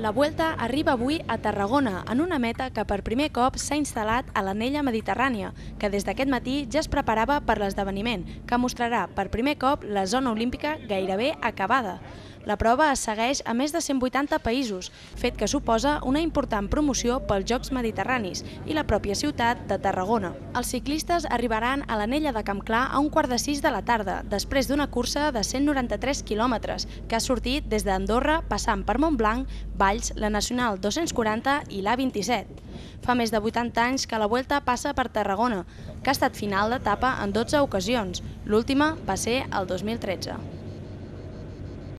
La Vuelta arriba avui a Tarragona, en una meta que per primer cop s'ha instal·lat a l'anella mediterrània, que des d'aquest matí ja es preparava per l'esdeveniment, que mostrarà per primer cop la zona olímpica gairebé acabada. La prova es segueix a més de 180 països, fet que suposa una important promoció pels Jocs Mediterranis i la pròpia ciutat de Tarragona. Els ciclistes arribaran a l'anella de Campclar a un quart de sis de la tarda, després d'una cursa de 193 quilòmetres, que ha sortit des d'Andorra passant per Montblanc, Valls, la Nacional 240 i l'A27. Fa més de 80 anys que la Vuelta passa per Tarragona, que ha estat final d'etapa en 12 ocasions. L'última va ser el 2013.